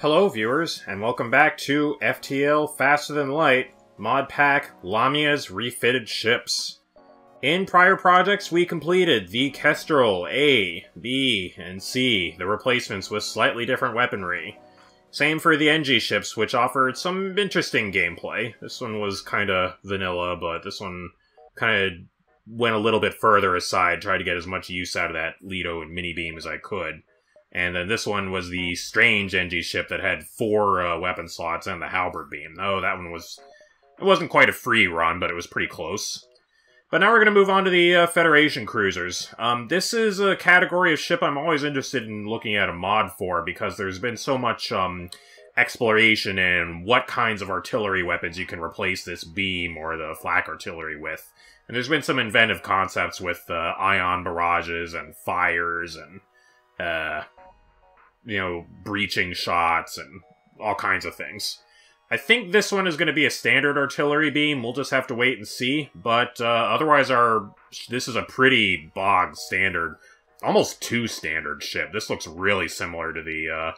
Hello, viewers, and welcome back to FTL Faster Than Light Mod Pack Lamia's Refitted Ships. In prior projects, we completed the Kestrel A, B, and C, the replacements with slightly different weaponry. Same for the Engi ships, which offered some interesting gameplay. This one was kinda vanilla, but this one kinda went a little bit further aside, tried to get as much use out of that Leto and mini beam as I could. And then this one was the strange Engi ship that had four uh, weapon slots and the halberd beam. Oh, that one was... It wasn't quite a free run, but it was pretty close. But now we're going to move on to the uh, Federation cruisers. Um, this is a category of ship I'm always interested in looking at a mod for, because there's been so much um, exploration in what kinds of artillery weapons you can replace this beam or the flak artillery with. And there's been some inventive concepts with uh, ion barrages and fires and uh, you know, breaching shots and all kinds of things. I think this one is going to be a standard artillery beam. We'll just have to wait and see. But uh, otherwise, our this is a pretty bog standard, almost too standard ship. This looks really similar to the uh,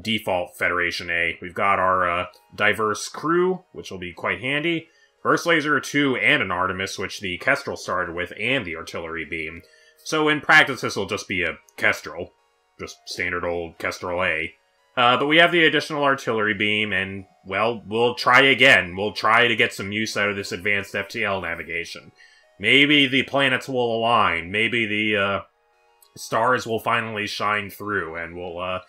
default Federation A. We've got our uh, diverse crew, which will be quite handy. Burst Laser 2 and an Artemis, which the Kestrel started with, and the artillery beam. So in practice, this will just be a Kestrel just standard old Kestrel A. Uh, but we have the additional artillery beam, and, well, we'll try again. We'll try to get some use out of this advanced FTL navigation. Maybe the planets will align. Maybe the uh, stars will finally shine through, and we'll uh,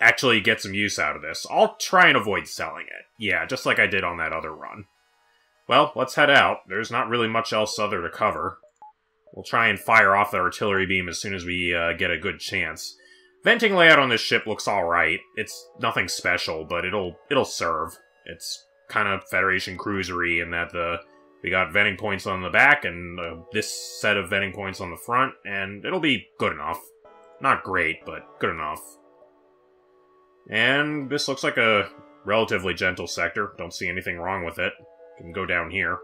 actually get some use out of this. I'll try and avoid selling it. Yeah, just like I did on that other run. Well, let's head out. There's not really much else other to cover. We'll try and fire off the artillery beam as soon as we uh, get a good chance. Venting layout on this ship looks alright. It's nothing special, but it'll it'll serve. It's kind of Federation cruisery in that the we got venting points on the back and uh, this set of venting points on the front, and it'll be good enough. Not great, but good enough. And this looks like a relatively gentle sector. Don't see anything wrong with it. Can go down here.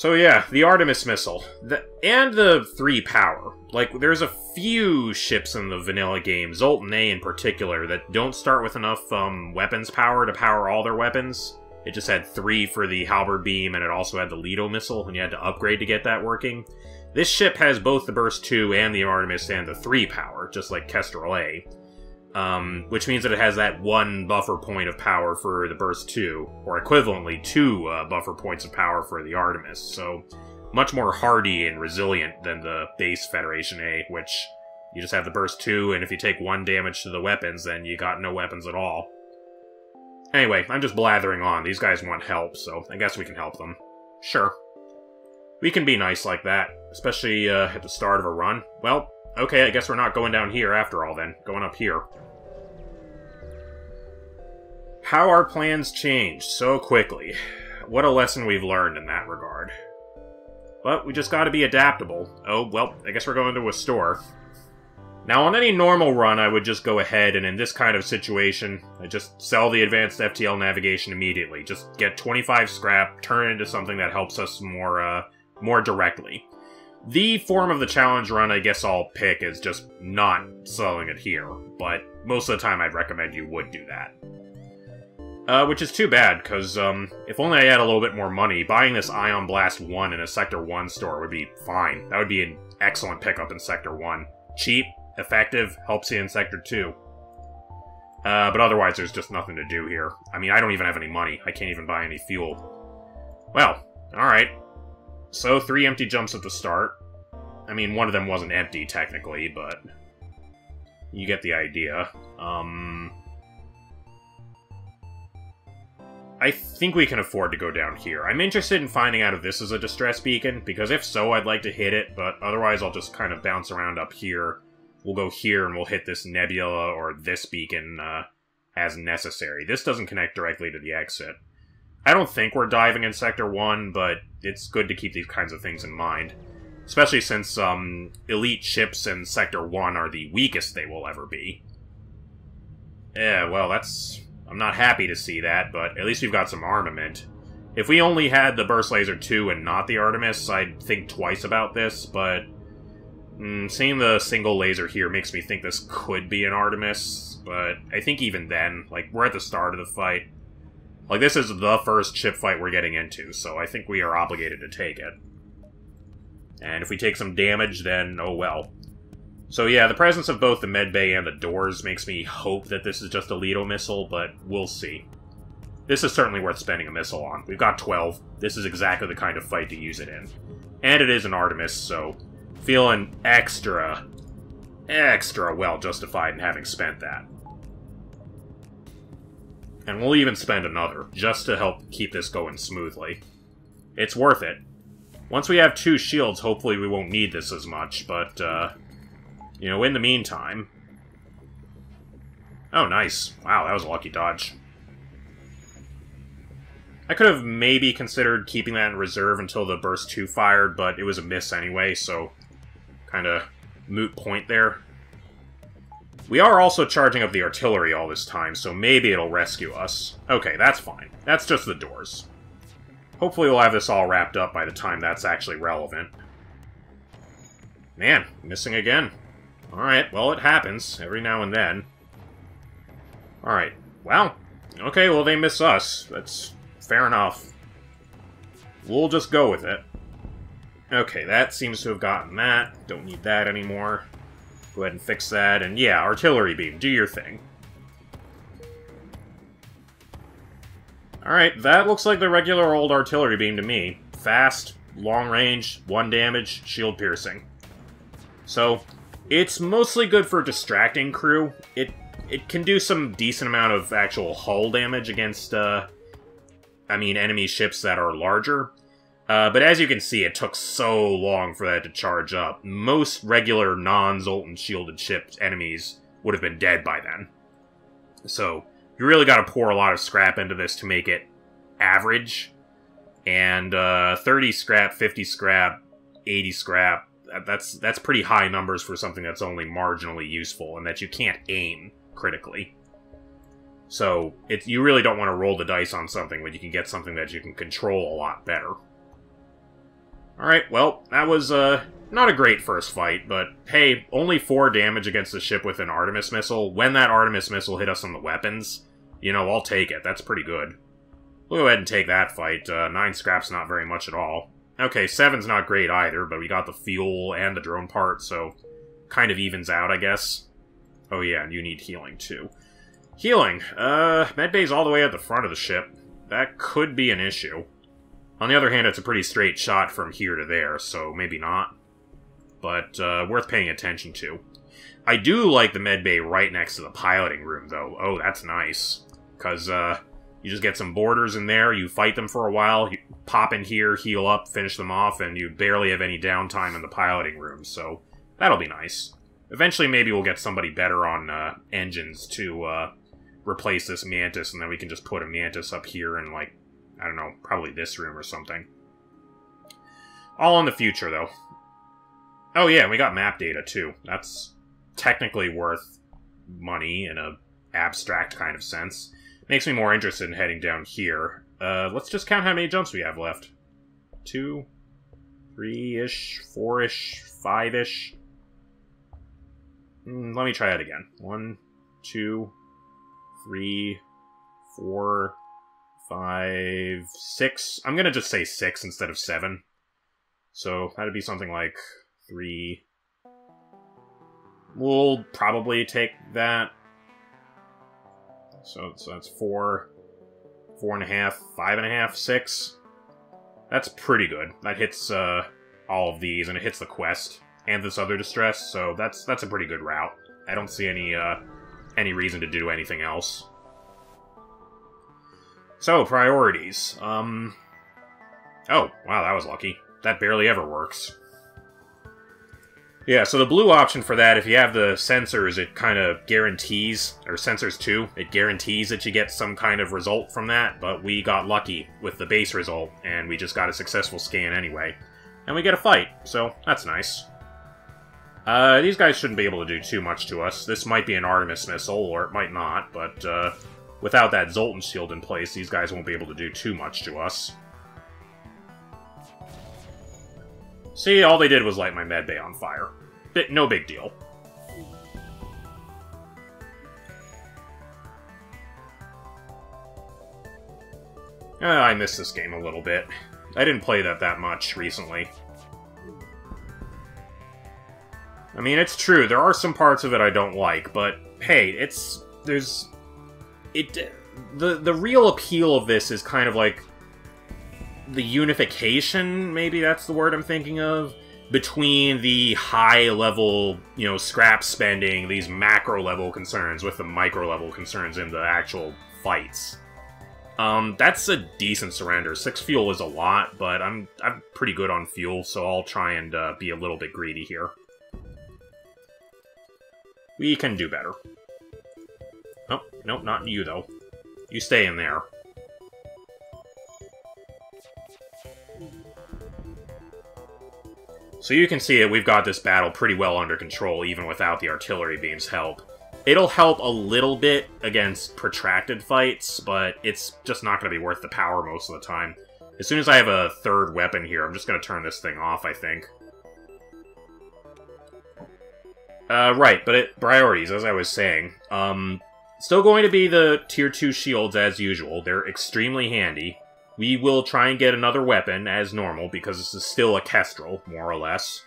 So yeah, the Artemis missile. The, and the 3 power. Like, there's a few ships in the vanilla game, Zoltan A in particular, that don't start with enough um, weapons power to power all their weapons. It just had 3 for the Halberd Beam, and it also had the Leto missile, and you had to upgrade to get that working. This ship has both the Burst 2 and the Artemis and the 3 power, just like Kestrel A um, which means that it has that one buffer point of power for the Burst 2, or equivalently two uh, buffer points of power for the Artemis, so much more hardy and resilient than the base Federation A, which you just have the Burst 2, and if you take one damage to the weapons, then you got no weapons at all. Anyway, I'm just blathering on. These guys want help, so I guess we can help them. Sure. We can be nice like that, especially uh, at the start of a run. Well, Okay, I guess we're not going down here after all then. Going up here. How our plans changed so quickly. What a lesson we've learned in that regard. But we just gotta be adaptable. Oh, well, I guess we're going to a store. Now, on any normal run, I would just go ahead, and in this kind of situation, I just sell the advanced FTL navigation immediately. Just get 25 scrap, turn it into something that helps us more, uh, more directly. The form of the challenge run I guess I'll pick is just not selling it here, but most of the time I'd recommend you would do that. Uh, which is too bad, because um, if only I had a little bit more money, buying this Ion Blast 1 in a Sector 1 store would be fine. That would be an excellent pickup in Sector 1. Cheap, effective, helps you in Sector 2. Uh, but otherwise, there's just nothing to do here. I mean, I don't even have any money. I can't even buy any fuel. Well, alright. So, three empty jumps at the start. I mean, one of them wasn't empty, technically, but... You get the idea. Um... I think we can afford to go down here. I'm interested in finding out if this is a distress beacon, because if so, I'd like to hit it, but otherwise I'll just kind of bounce around up here. We'll go here and we'll hit this nebula or this beacon uh, as necessary. This doesn't connect directly to the exit. I don't think we're diving in Sector 1, but it's good to keep these kinds of things in mind. Especially since um, elite ships in Sector 1 are the weakest they will ever be. Yeah, well, that's... I'm not happy to see that, but at least we've got some armament. If we only had the Burst Laser 2 and not the Artemis, I'd think twice about this, but... Mm, seeing the single laser here makes me think this could be an Artemis, but I think even then, like, we're at the start of the fight. Like, this is the first ship fight we're getting into, so I think we are obligated to take it. And if we take some damage, then oh well. So yeah, the presence of both the medbay and the doors makes me hope that this is just a Leto missile, but we'll see. This is certainly worth spending a missile on. We've got 12. This is exactly the kind of fight to use it in. And it is an Artemis, so feeling extra, extra well justified in having spent that. And we'll even spend another, just to help keep this going smoothly. It's worth it. Once we have two shields, hopefully we won't need this as much, but, uh, you know, in the meantime... Oh, nice. Wow, that was a lucky dodge. I could have maybe considered keeping that in reserve until the Burst 2 fired, but it was a miss anyway, so kind of moot point there. We are also charging up the artillery all this time, so maybe it'll rescue us. Okay, that's fine. That's just the doors. Hopefully we'll have this all wrapped up by the time that's actually relevant. Man, missing again. Alright, well, it happens every now and then. Alright, well, okay, well, they miss us. That's fair enough. We'll just go with it. Okay, that seems to have gotten that. Don't need that anymore. Go ahead and fix that, and yeah, artillery beam, do your thing. Alright, that looks like the regular old artillery beam to me. Fast, long range, one damage, shield piercing. So, it's mostly good for distracting crew. It it can do some decent amount of actual hull damage against, uh, I mean, enemy ships that are larger. Uh, but as you can see, it took so long for that to charge up. Most regular non-Zoltan shielded ships enemies would have been dead by then. So, you really got to pour a lot of scrap into this to make it average. And uh, 30 scrap, 50 scrap, 80 scrap, that's that's pretty high numbers for something that's only marginally useful and that you can't aim critically. So, it, you really don't want to roll the dice on something when you can get something that you can control a lot better. Alright, well, that was, uh, not a great first fight, but hey, only 4 damage against the ship with an Artemis missile. When that Artemis missile hit us on the weapons, you know, I'll take it. That's pretty good. We'll go ahead and take that fight. Uh, 9 scraps not very much at all. Okay, 7's not great either, but we got the fuel and the drone part, so kind of evens out, I guess. Oh yeah, and you need healing too. Healing. Uh, medbay's all the way at the front of the ship. That could be an issue. On the other hand, it's a pretty straight shot from here to there, so maybe not. But, uh, worth paying attention to. I do like the medbay right next to the piloting room, though. Oh, that's nice. Because, uh, you just get some boarders in there, you fight them for a while, you pop in here, heal up, finish them off, and you barely have any downtime in the piloting room, so that'll be nice. Eventually, maybe we'll get somebody better on uh, engines to uh, replace this Mantis, and then we can just put a Mantis up here and, like, I don't know, probably this room or something. All in the future, though. Oh yeah, we got map data, too. That's technically worth money in a abstract kind of sense. Makes me more interested in heading down here. Uh, let's just count how many jumps we have left. Two, three-ish, four-ish, five-ish. Mm, let me try that again. One, two, three, four, five, six. I'm gonna just say six instead of seven. So that'd be something like three. We'll probably take that. So, so that's four, four and a half, five and a half, six. That's pretty good. That hits uh, all of these, and it hits the quest and this other distress. So that's that's a pretty good route. I don't see any uh, any reason to do anything else. So, priorities. Um... Oh, wow, that was lucky. That barely ever works. Yeah, so the blue option for that, if you have the sensors, it kind of guarantees, or sensors too, it guarantees that you get some kind of result from that, but we got lucky with the base result, and we just got a successful scan anyway. And we get a fight, so that's nice. Uh, these guys shouldn't be able to do too much to us. This might be an Artemis missile, or it might not, but, uh, without that Zoltan shield in place, these guys won't be able to do too much to us. See, all they did was light my medbay on fire. bit, no big deal. Uh, I missed this game a little bit. I didn't play that that much recently. I mean, it's true, there are some parts of it I don't like, but hey, it's... there's... it... the, the real appeal of this is kind of like the unification, maybe that's the word I'm thinking of, between the high level, you know, scrap spending, these macro level concerns with the micro level concerns in the actual fights. Um, that's a decent surrender. Six fuel is a lot, but I'm I'm pretty good on fuel, so I'll try and uh, be a little bit greedy here. We can do better. Oh, nope, not you, though. You stay in there. So you can see it, we've got this battle pretty well under control, even without the artillery beam's help. It'll help a little bit against protracted fights, but it's just not going to be worth the power most of the time. As soon as I have a third weapon here, I'm just going to turn this thing off, I think. Uh, right, but it, priorities, as I was saying. Um, still going to be the Tier 2 shields as usual. They're extremely handy. We will try and get another weapon as normal, because this is still a Kestrel, more or less.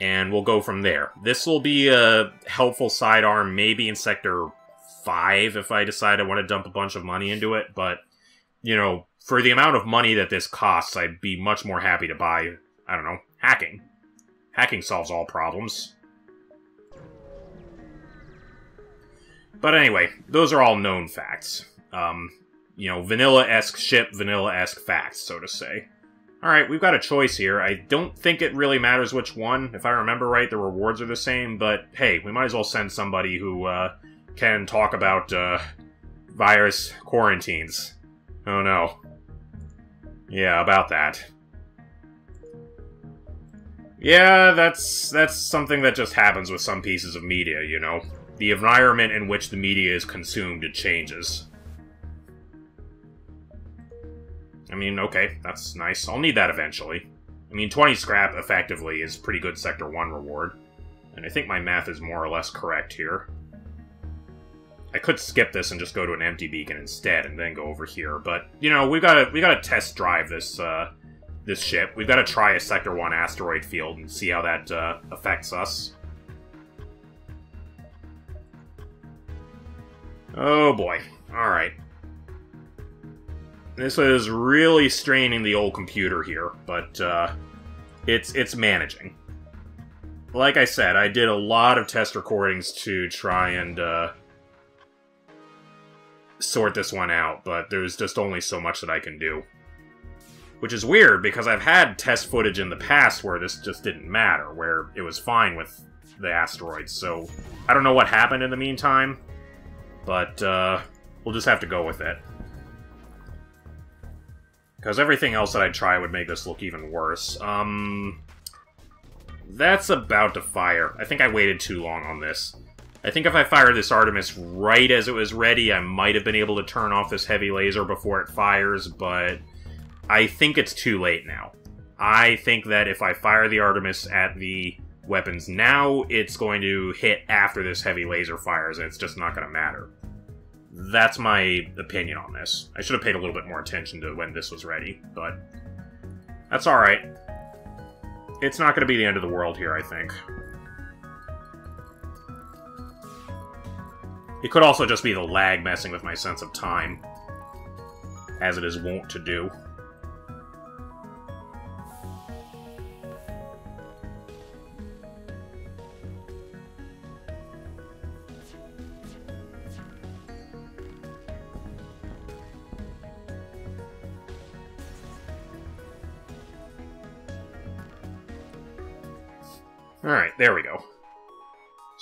And we'll go from there. This will be a helpful sidearm maybe in Sector 5 if I decide I want to dump a bunch of money into it, but, you know, for the amount of money that this costs, I'd be much more happy to buy, I don't know, hacking. Hacking solves all problems. But anyway, those are all known facts. Um, you know, vanilla-esque ship, vanilla-esque facts, so to say. Alright, we've got a choice here. I don't think it really matters which one. If I remember right, the rewards are the same, but hey, we might as well send somebody who uh, can talk about uh, virus quarantines. Oh no. Yeah, about that. Yeah, that's that's something that just happens with some pieces of media, you know. The environment in which the media is consumed, changes. I mean, okay, that's nice. I'll need that eventually. I mean, 20 scrap, effectively, is pretty good Sector 1 reward. And I think my math is more or less correct here. I could skip this and just go to an empty beacon instead, and then go over here. But you know, we've gotta we gotta test drive this uh, this ship. We've got to try a Sector One asteroid field and see how that uh, affects us. Oh boy! All right. This is really straining the old computer here, but uh, it's it's managing. Like I said, I did a lot of test recordings to try and uh, sort this one out, but there's just only so much that I can do. Which is weird, because I've had test footage in the past where this just didn't matter, where it was fine with the asteroids, so I don't know what happened in the meantime, but uh, we'll just have to go with it. Because everything else that I try would make this look even worse. Um, that's about to fire. I think I waited too long on this. I think if I fired this Artemis right as it was ready, I might have been able to turn off this heavy laser before it fires, but I think it's too late now. I think that if I fire the Artemis at the weapons now, it's going to hit after this heavy laser fires, and it's just not going to matter. That's my opinion on this. I should have paid a little bit more attention to when this was ready, but that's alright. It's not going to be the end of the world here, I think. It could also just be the lag messing with my sense of time, as it is wont to do.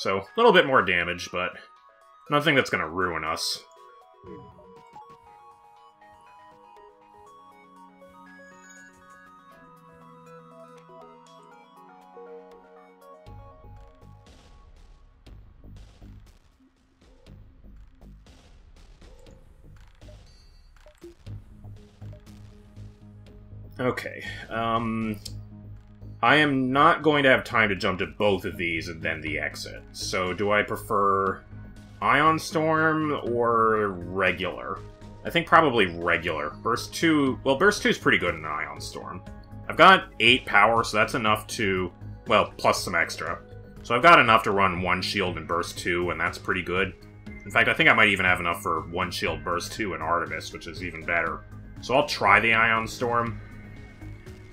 So, a little bit more damage, but nothing that's going to ruin us. Okay, um, I am not going to have time to jump to both of these and then the exit. So do I prefer Ion Storm or regular? I think probably regular. Burst 2... Well, Burst 2 is pretty good in Ion Storm. I've got 8 power, so that's enough to... Well, plus some extra. So I've got enough to run 1 shield in Burst 2, and that's pretty good. In fact, I think I might even have enough for 1 shield Burst 2 in Artemis, which is even better. So I'll try the Ion Storm.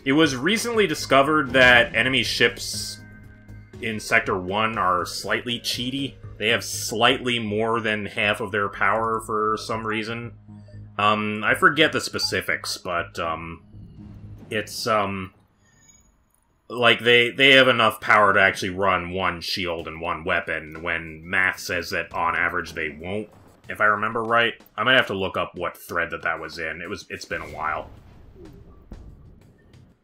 It was recently discovered that enemy ships in Sector 1 are slightly cheaty. They have slightly more than half of their power for some reason. Um, I forget the specifics, but, um, it's, um, like, they, they have enough power to actually run one shield and one weapon, when math says that on average they won't, if I remember right. I might have to look up what thread that that was in. It was, it's been a while.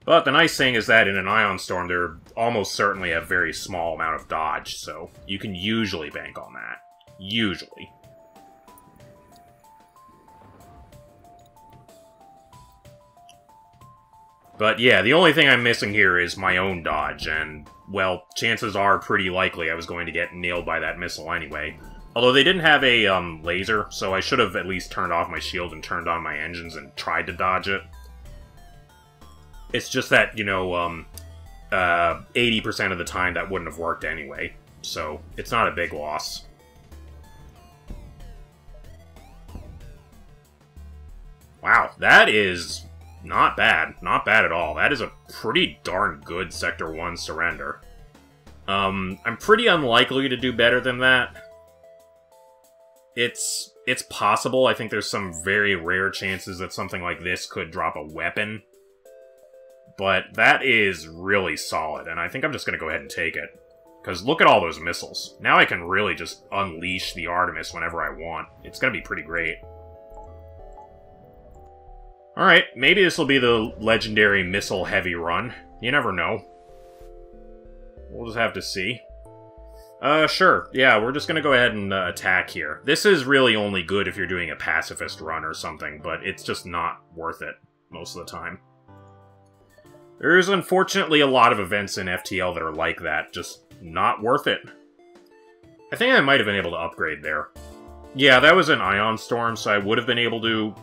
But the nice thing is that in an Ion Storm, they're almost certainly a very small amount of dodge, so you can usually bank on that. Usually. But yeah, the only thing I'm missing here is my own dodge, and, well, chances are pretty likely I was going to get nailed by that missile anyway. Although they didn't have a um, laser, so I should have at least turned off my shield and turned on my engines and tried to dodge it. It's just that, you know, um, uh, 80% of the time that wouldn't have worked anyway. So, it's not a big loss. Wow, that is not bad. Not bad at all. That is a pretty darn good Sector 1 surrender. Um, I'm pretty unlikely to do better than that. It's it's possible. I think there's some very rare chances that something like this could drop a weapon but that is really solid, and I think I'm just going to go ahead and take it. Because look at all those missiles. Now I can really just unleash the Artemis whenever I want. It's going to be pretty great. Alright, maybe this will be the legendary missile-heavy run. You never know. We'll just have to see. Uh, sure. Yeah, we're just gonna go ahead and uh, attack here. This is really only good if you're doing a pacifist run or something, but it's just not worth it most of the time. There's unfortunately a lot of events in FTL that are like that, just not worth it. I think I might have been able to upgrade there. Yeah, that was an Ion Storm, so I would have been able to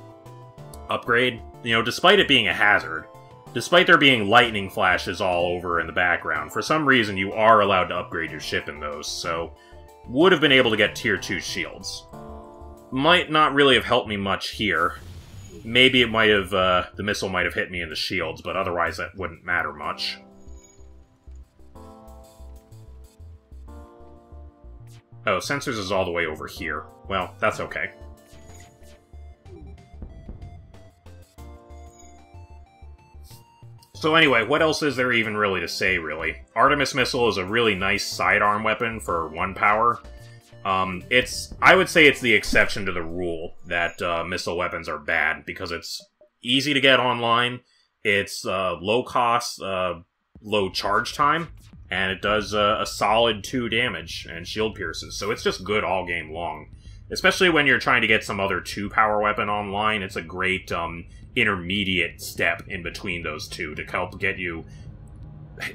upgrade. You know, despite it being a hazard, despite there being lightning flashes all over in the background, for some reason you are allowed to upgrade your ship in those, so would have been able to get Tier 2 shields. Might not really have helped me much here, Maybe it might have, uh, the missile might have hit me in the shields, but otherwise that wouldn't matter much. Oh, sensors is all the way over here. Well, that's okay. So anyway, what else is there even really to say, really? Artemis Missile is a really nice sidearm weapon for one power, um, it's I would say it's the exception to the rule that uh, missile weapons are bad because it's easy to get online, it's uh, low cost, uh, low charge time, and it does uh, a solid two damage and shield pierces. So it's just good all game long. Especially when you're trying to get some other two power weapon online, it's a great um, intermediate step in between those two to help get you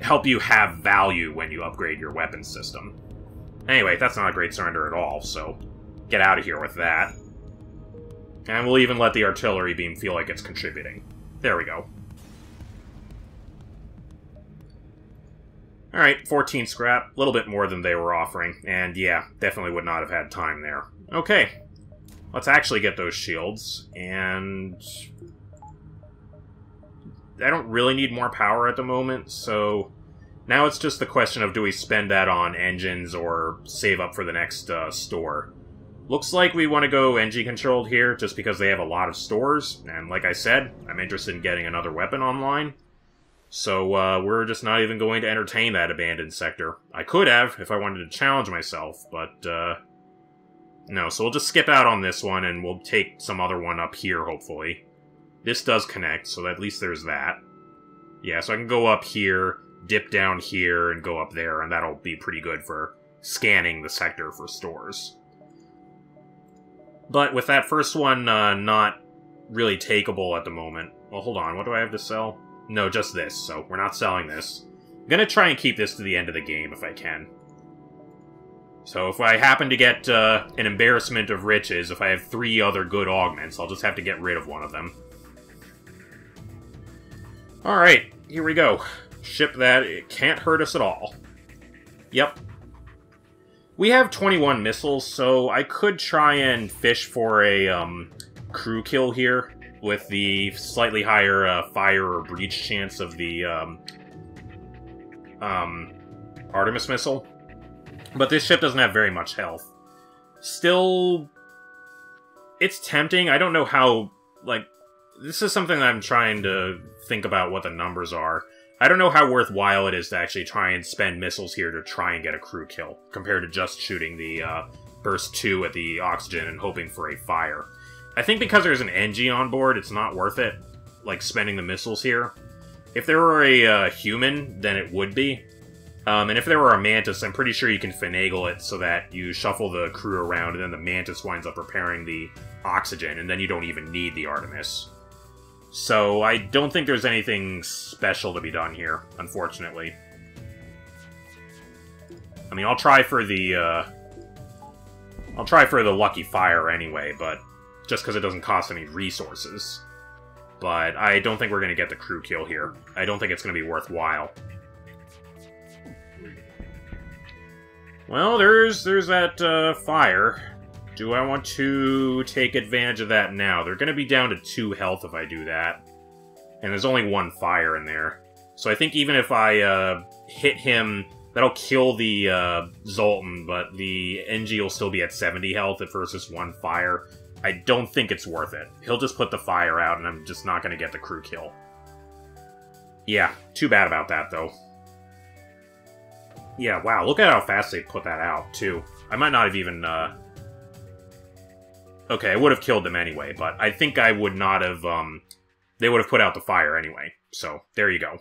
help you have value when you upgrade your weapon system. Anyway, that's not a great surrender at all, so get out of here with that. And we'll even let the artillery beam feel like it's contributing. There we go. Alright, 14 scrap. A little bit more than they were offering. And yeah, definitely would not have had time there. Okay. Let's actually get those shields. And... I don't really need more power at the moment, so... Now it's just the question of do we spend that on engines or save up for the next uh, store. Looks like we want to go NG controlled here just because they have a lot of stores, and like I said, I'm interested in getting another weapon online. So uh, we're just not even going to entertain that abandoned sector. I could have if I wanted to challenge myself, but uh, no, so we'll just skip out on this one and we'll take some other one up here, hopefully. This does connect, so at least there's that. Yeah, so I can go up here, dip down here and go up there, and that'll be pretty good for scanning the sector for stores. But with that first one uh, not really takeable at the moment... Well, hold on, what do I have to sell? No, just this, so we're not selling this. I'm gonna try and keep this to the end of the game if I can. So if I happen to get uh, an embarrassment of riches, if I have three other good augments, I'll just have to get rid of one of them. Alright, here we go. Ship that, it can't hurt us at all. Yep. We have 21 missiles, so I could try and fish for a um, crew kill here with the slightly higher uh, fire or breach chance of the um, um, Artemis missile. But this ship doesn't have very much health. Still, it's tempting. I don't know how, like, this is something I'm trying to think about what the numbers are. I don't know how worthwhile it is to actually try and spend missiles here to try and get a crew kill, compared to just shooting the uh, Burst 2 at the oxygen and hoping for a fire. I think because there's an Engi on board, it's not worth it, like, spending the missiles here. If there were a uh, human, then it would be. Um, and if there were a Mantis, I'm pretty sure you can finagle it so that you shuffle the crew around and then the Mantis winds up repairing the oxygen, and then you don't even need the Artemis. So I don't think there's anything special to be done here, unfortunately. I mean, I'll try for the, uh, I'll try for the Lucky Fire anyway, but just because it doesn't cost any resources. But I don't think we're going to get the crew kill here. I don't think it's going to be worthwhile. Well, there's there's that uh, fire. Do I want to take advantage of that now? They're going to be down to 2 health if I do that. And there's only one fire in there. So I think even if I uh, hit him, that'll kill the uh, Zoltan, but the Engi will still be at 70 health at versus one fire. I don't think it's worth it. He'll just put the fire out, and I'm just not going to get the crew kill. Yeah, too bad about that, though. Yeah, wow, look at how fast they put that out, too. I might not have even, uh, Okay, I would have killed them anyway, but I think I would not have, um... They would have put out the fire anyway. So, there you go.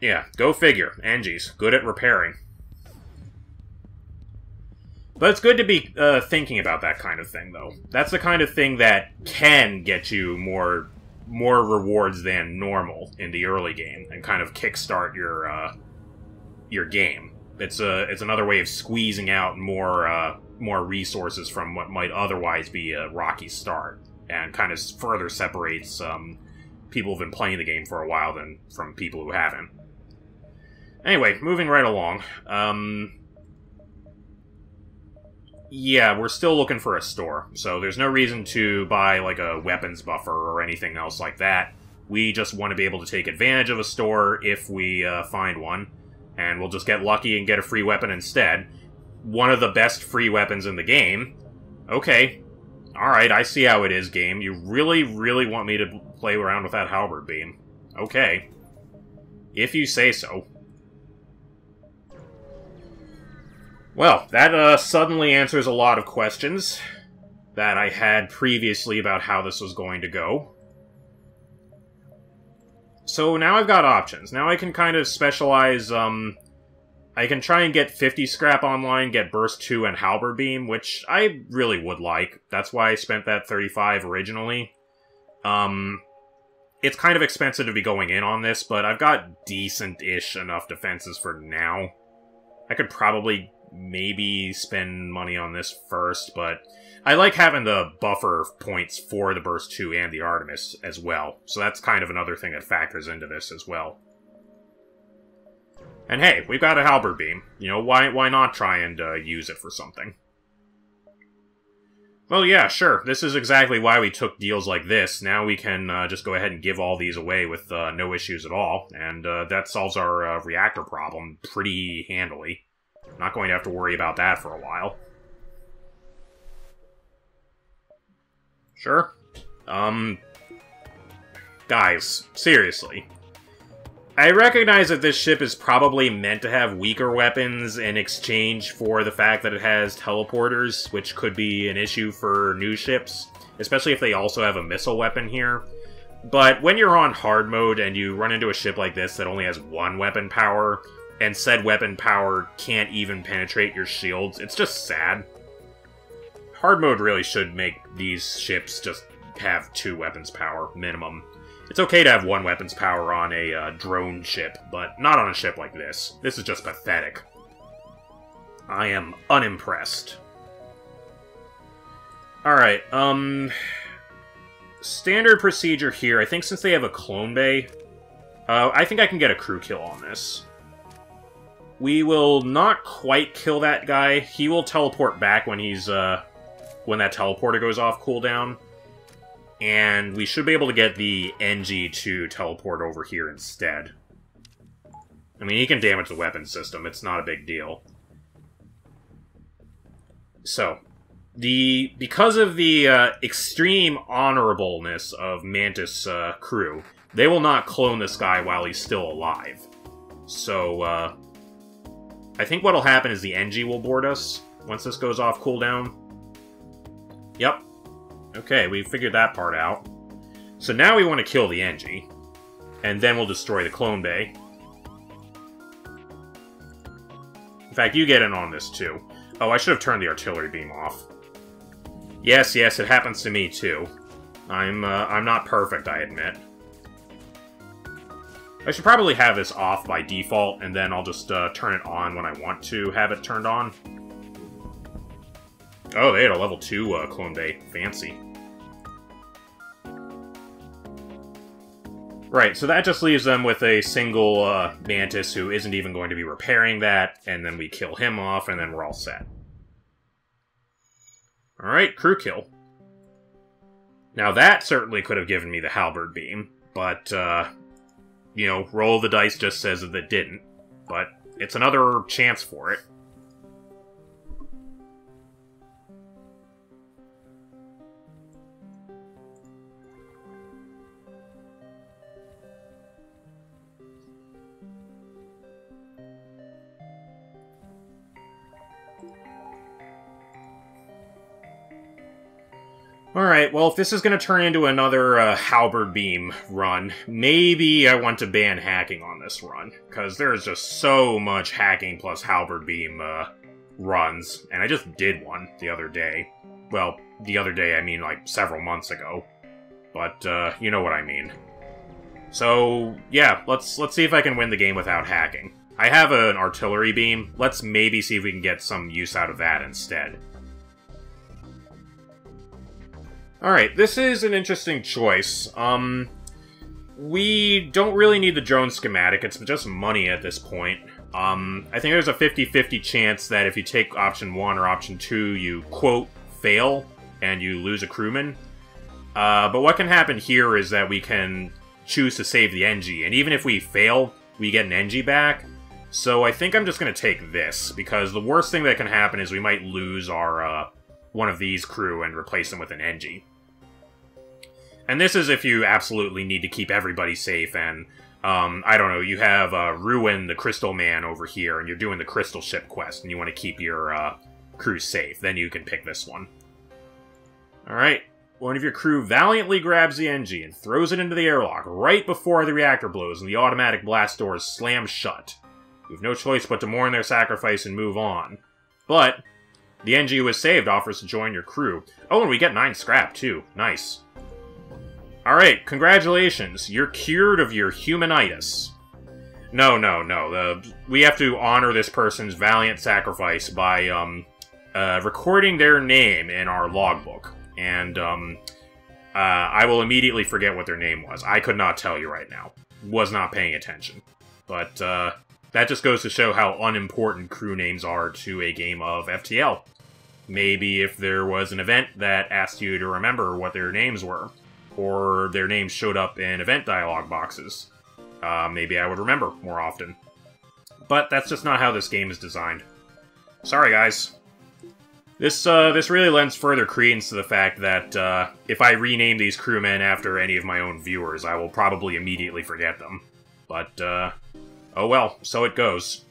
Yeah, go figure. Engi's good at repairing. But it's good to be uh, thinking about that kind of thing, though. That's the kind of thing that can get you more more rewards than normal in the early game, and kind of kickstart your uh, your game. It's a it's another way of squeezing out more uh, more resources from what might otherwise be a rocky start, and kind of further separates um, people who've been playing the game for a while than from people who haven't. Anyway, moving right along. Um, yeah, we're still looking for a store, so there's no reason to buy like a weapons buffer or anything else like that. We just want to be able to take advantage of a store if we uh, find one and we'll just get lucky and get a free weapon instead. One of the best free weapons in the game. Okay. Alright, I see how it is, game. You really, really want me to play around with that halberd beam. Okay. If you say so. Well, that uh, suddenly answers a lot of questions that I had previously about how this was going to go. So now I've got options. Now I can kind of specialize, um... I can try and get 50 scrap online, get Burst 2 and Halberd Beam, which I really would like. That's why I spent that 35 originally. Um... It's kind of expensive to be going in on this, but I've got decent-ish enough defenses for now. I could probably maybe spend money on this first, but I like having the buffer points for the Burst 2 and the Artemis as well, so that's kind of another thing that factors into this as well. And hey, we've got a halberd beam. You know, why why not try and uh, use it for something? Well, yeah, sure. This is exactly why we took deals like this. Now we can uh, just go ahead and give all these away with uh, no issues at all, and uh, that solves our uh, reactor problem pretty handily. Not going to have to worry about that for a while. Sure. Um... Guys, seriously. I recognize that this ship is probably meant to have weaker weapons in exchange for the fact that it has teleporters, which could be an issue for new ships, especially if they also have a missile weapon here. But when you're on hard mode and you run into a ship like this that only has one weapon power, and said weapon power can't even penetrate your shields. It's just sad. Hard mode really should make these ships just have two weapons power, minimum. It's okay to have one weapon's power on a uh, drone ship, but not on a ship like this. This is just pathetic. I am unimpressed. Alright, um... Standard procedure here, I think since they have a clone bay, uh, I think I can get a crew kill on this. We will not quite kill that guy. He will teleport back when he's, uh, when that teleporter goes off cooldown. And we should be able to get the Engi to teleport over here instead. I mean, he can damage the weapon system. It's not a big deal. So, the because of the uh, extreme honorableness of Mantis uh, crew, they will not clone this guy while he's still alive. So, uh, I think what'll happen is the Engi will board us once this goes off cooldown. Yep, Okay, we figured that part out. So now we want to kill the Engi, And then we'll destroy the clone bay. In fact, you get in on this too. Oh, I should have turned the artillery beam off. Yes, yes, it happens to me too. I'm, uh, I'm not perfect, I admit. I should probably have this off by default, and then I'll just uh, turn it on when I want to have it turned on. Oh, they had a level 2 uh, Clone Bay. Fancy. Right, so that just leaves them with a single uh, Mantis who isn't even going to be repairing that, and then we kill him off, and then we're all set. Alright, crew kill. Now that certainly could have given me the halberd beam, but, uh, you know, roll the dice just says that it didn't. But it's another chance for it. Alright, well, if this is going to turn into another uh, Halberd Beam run, maybe I want to ban hacking on this run, because there's just so much hacking plus Halberd Beam uh, runs, and I just did one the other day. Well, the other day, I mean like several months ago. But, uh, you know what I mean. So, yeah, let's let's see if I can win the game without hacking. I have an artillery beam. Let's maybe see if we can get some use out of that instead. Alright, this is an interesting choice. Um, we don't really need the drone schematic, it's just money at this point. Um, I think there's a 50-50 chance that if you take option 1 or option 2, you, quote, fail, and you lose a crewman. Uh, but what can happen here is that we can choose to save the Engi, and even if we fail, we get an Engi back. So I think I'm just going to take this, because the worst thing that can happen is we might lose our, uh, one of these crew and replace them with an Engi. And this is if you absolutely need to keep everybody safe and, um, I don't know, you have uh, Ruwen the Crystal Man over here and you're doing the Crystal Ship quest and you want to keep your uh, crew safe, then you can pick this one. Alright, one of your crew valiantly grabs the Engi and throws it into the airlock right before the reactor blows and the automatic blast doors slam shut. You have no choice but to mourn their sacrifice and move on. But, the who is saved offers to join your crew. Oh, and we get 9 scrap, too. Nice. Alright, congratulations. You're cured of your humanitis. No, no, no. The, we have to honor this person's valiant sacrifice by um, uh, recording their name in our logbook. And um, uh, I will immediately forget what their name was. I could not tell you right now. Was not paying attention. But uh, that just goes to show how unimportant crew names are to a game of FTL. Maybe if there was an event that asked you to remember what their names were, or their names showed up in event dialog boxes. Uh, maybe I would remember more often. But that's just not how this game is designed. Sorry, guys. This, uh, this really lends further credence to the fact that, uh, if I rename these crewmen after any of my own viewers, I will probably immediately forget them. But, uh, oh well, so it goes.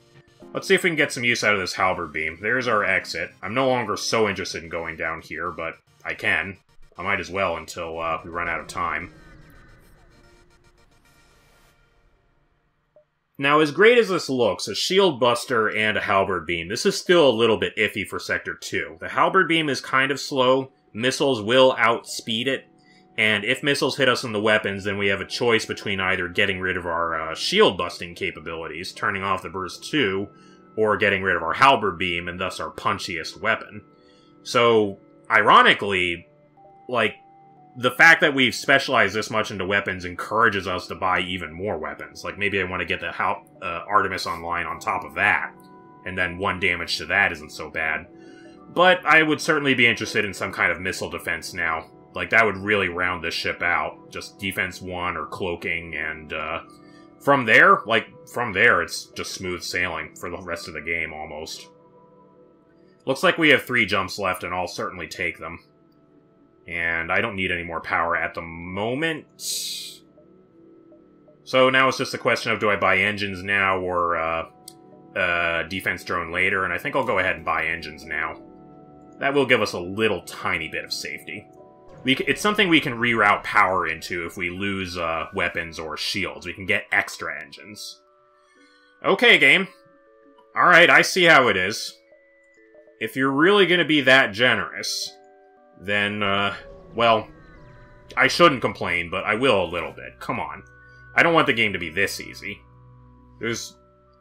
Let's see if we can get some use out of this halberd beam. There's our exit. I'm no longer so interested in going down here, but I can. I might as well until uh, we run out of time. Now, as great as this looks, a shield buster and a halberd beam, this is still a little bit iffy for Sector 2. The halberd beam is kind of slow, missiles will outspeed it, And if missiles hit us in the weapons, then we have a choice between either getting rid of our uh, shield busting capabilities, turning off the Burst 2, or getting rid of our Halberd Beam, and thus our punchiest weapon. So, ironically, like, the fact that we've specialized this much into weapons encourages us to buy even more weapons. Like, maybe I want to get the Hal- uh, Artemis online on top of that, and then one damage to that isn't so bad. But I would certainly be interested in some kind of missile defense now. Like, that would really round this ship out. Just defense 1 or cloaking, and, uh, from there, like, from there, it's just smooth sailing for the rest of the game, almost. Looks like we have three jumps left, and I'll certainly take them. And I don't need any more power at the moment. So now it's just a question of do I buy engines now or uh, uh, defense drone later, and I think I'll go ahead and buy engines now. That will give us a little tiny bit of safety. We c- it's something we can reroute power into if we lose uh, weapons or shields. We can get extra engines. Okay, game. Alright, I see how it is. If you're really going to be that generous, then, uh, well, I shouldn't complain, but I will a little bit. Come on. I don't want the game to be this easy. There's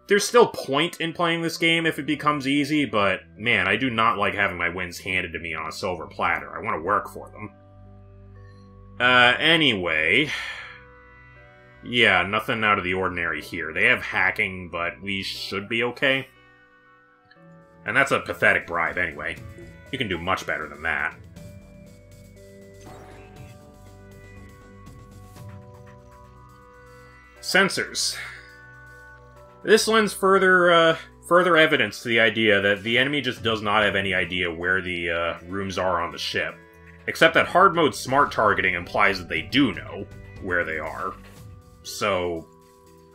there's still point in playing this game if it becomes easy, but man, I do not like having my wins handed to me on a silver platter. I want to work for them. Uh, anyway. Yeah, nothing out of the ordinary here. They have hacking, but we should be okay. And that's a pathetic bribe anyway. You can do much better than that. Sensors. This lends further uh, further evidence to the idea that the enemy just does not have any idea where the uh, rooms are on the ship. Except that hard mode smart targeting implies that they do know where they are. So,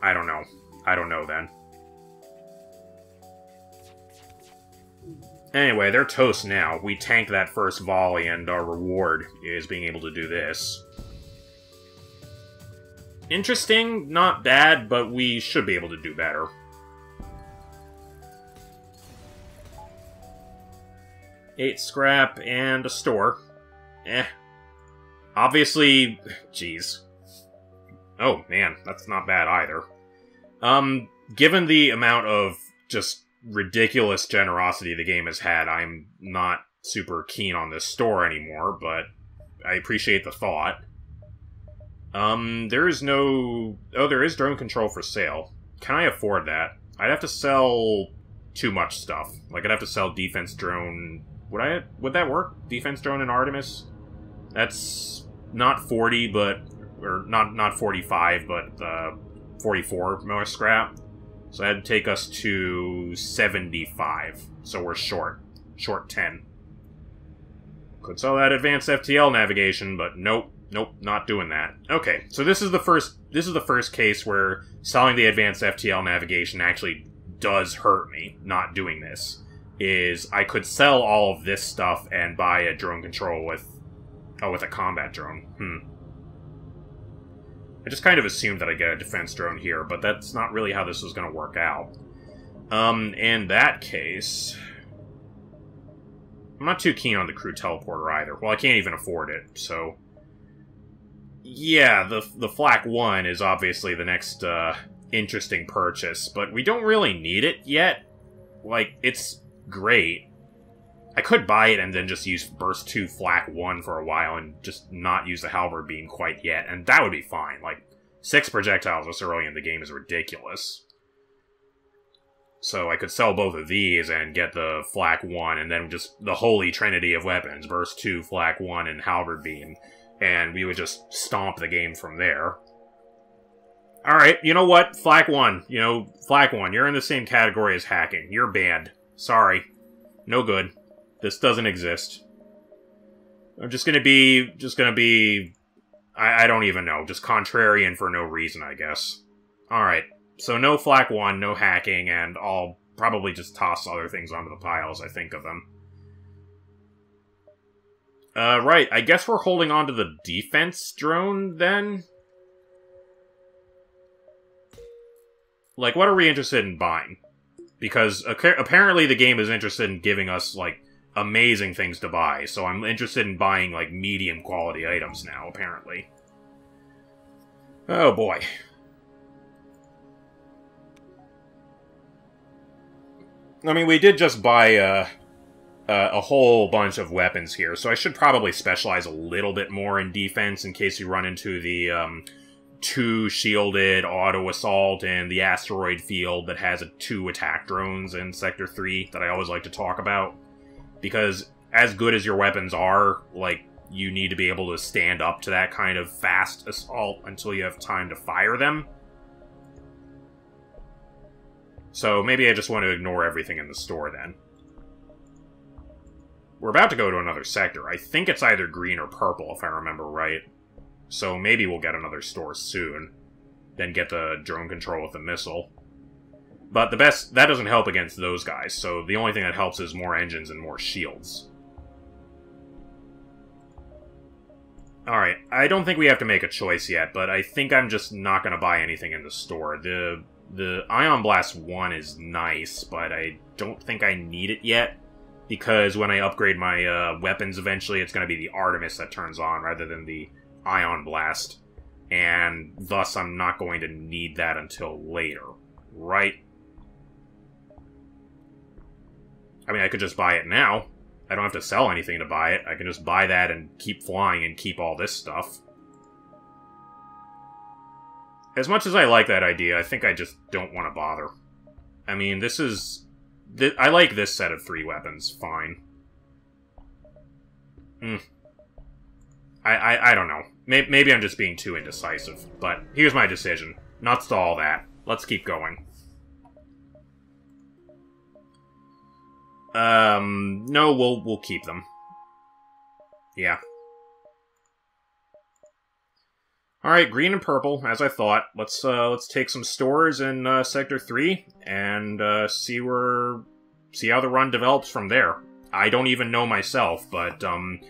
I don't know. I don't know then. Anyway, they're toast now. We tank that first volley, and our reward is being able to do this. Interesting, not bad, but we should be able to do better. Eight scrap and a store. Eh. Obviously, jeez. Oh, man, that's not bad either. Um, given the amount of just ridiculous generosity the game has had, I'm not super keen on this store anymore, but I appreciate the thought. Um, there is no... Oh, there is drone control for sale. Can I afford that? I'd have to sell too much stuff. Like, I'd have to sell defense drone... Would I... Would that work? Defense drone and Artemis? That's not 40, but... Or not, not 45, but, uh, 44 more scrap. So that'd take us to 75. So we're short. Short 10. Could sell that advanced FTL navigation, but nope. Nope, not doing that. Okay, so this is the first this is the first case where selling the advanced FTL navigation actually does hurt me not doing this. Is I could sell all of this stuff and buy a drone control with oh with a combat drone. Hmm. I just kind of assumed that I'd get a defense drone here, but that's not really how this was going to work out. Um, in that case... I'm not too keen on the crew teleporter either. Well, I can't even afford it, so... Yeah, the, the Flak 1 is obviously the next, uh, interesting purchase, but we don't really need it yet. Like, it's great. I could buy it and then just use Burst 2 Flak 1 for a while and just not use the Halberd Beam quite yet, and that would be fine. Like, six projectiles this early in the game is ridiculous. So I could sell both of these and get the Flak 1, and then just the holy trinity of weapons, Burst 2, Flak 1, and Halberd Beam, and we would just stomp the game from there. Alright, you know what? Flak 1, you know, Flak 1, you're in the same category as hacking. You're banned. Sorry. No good. This doesn't exist. I'm just gonna be, just gonna be, I, I don't even know, just contrarian for no reason, I guess. Alright, so no Flak 1, no hacking, and I'll probably just toss other things onto the pile as I think of them. Uh, right, I guess we're holding on to the defense drone, then? Like, what are we interested in buying? Because apparently the game is interested in giving us, like, amazing things to buy, so I'm interested in buying, like, medium quality items now, apparently. Oh boy. I mean, we did just buy uh, uh, a whole bunch of weapons here, so I should probably specialize a little bit more in defense in case we run into the um, two shielded auto assault and the asteroid field that has a two attack drones in Sector 3 that I always like to talk about. Because as good as your weapons are, like, you need to be able to stand up to that kind of fast assault until you have time to fire them. So maybe I just want to ignore everything in the store then. We're about to go to another sector. I think it's either green or purple, if I remember right. So maybe we'll get another store soon. Then get the drone control with the missile. But the best... That doesn't help against those guys, so the only thing that helps is more engines and more shields. Alright, I don't think we have to make a choice yet, but I think I'm just not going to buy anything in the store. The the Ion Blast 1 is nice, but I don't think I need it yet, because when I upgrade my uh, weapons eventually, it's going to be the Artemis that turns on rather than the Ion Blast, and thus I'm not going to need that until later, right? I mean, I could just buy it now. I don't have to sell anything to buy it. I can just buy that and keep flying and keep all this stuff. As much as I like that idea, I think I just don't want to bother. I mean, this is... Th I like this set of three weapons, fine. Hmm. I, I, I don't know. Maybe, maybe I'm just being too indecisive, but here's my decision. Nuts to all that. Let's keep going. Um, no, we'll we'll keep them. Yeah. All right, green and purple, as I thought. Let's uh, let's take some stores in uh, Sector Three and uh, see where see how the run develops from there. I don't even know myself, but um,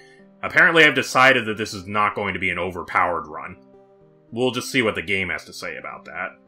apparently I've decided that this is not going to be an overpowered run. We'll just see what the game has to say about that.